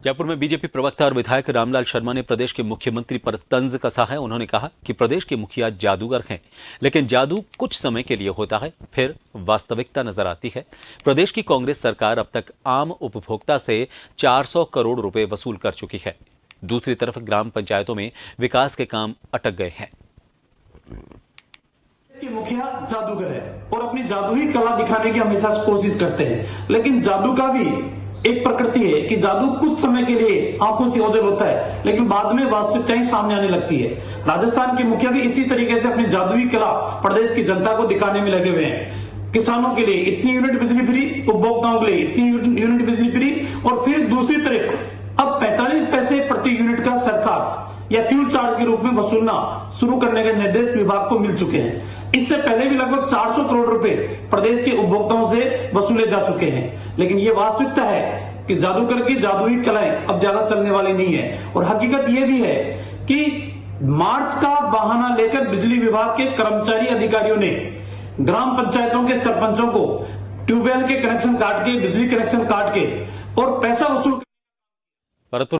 जयपुर में बीजेपी प्रवक्ता और विधायक रामलाल शर्मा ने प्रदेश के मुख्यमंत्री पर तंज कसा है। उन्होंने कहा कि प्रदेश के मुखिया जादूगर हैं, लेकिन जादू कुछ समय के लिए होता है, फिर वास्तविकता नज़र आती है। प्रदेश की कांग्रेस सरकार अब तक आम उपभोक्ता से 400 करोड़ रुपए वसूल कर चुकी है। दूसरी तरफ़ ग्राम पंचायतों में विकास के काम अटक गए हैं। मुखिया जादूगर है और अपनी जादुई कला दिखाने की हमेशा कोशिश करते हैं, लेकिन जादू का भी एक प्रकृति है कि जादू कुछ समय के लिए आँखों से ओझल होता है, लेकिन बाद में वास्तविकता ही सामने आने लगती है। राजस्थान के मुखिया भी इसी तरीके से अपनी जादुई कला प्रदेश की जनता को दिखाने में लगे हुए हैं। किसानों के लिए इतनी यूनिट बिजली फ्री, उपभोक्ताओं के लिए इतनी यूनिट बिजली फ्री और फिर दूसरी तरफ़ अब 45 पैसे प्रति यूनिट का सरचार्ज या फ्यूल चार्ज के रूप में वसूलना शुरू करने के निर्देश विभाग को मिल चुके हैं। इससे पहले भी लगभग 400 करोड़ रुपए प्रदेश के उपभोक्ताओं से वसूले जा चुके हैं। लेकिन ये वास्तविकता है कि जादूगर की जादुई कलाएँ अब ज़्यादा चलने वाली नहीं है। और हकीकत यह भी है कि मार्च का बहाना लेकर बिजली विभाग के कर्मचारी अधिकारियों ने ग्राम पंचायतों के सरपंचों को ट्यूबवेल के कनेक्शन काट के, बिजली कनेक्शन काट के और पैसा वसूल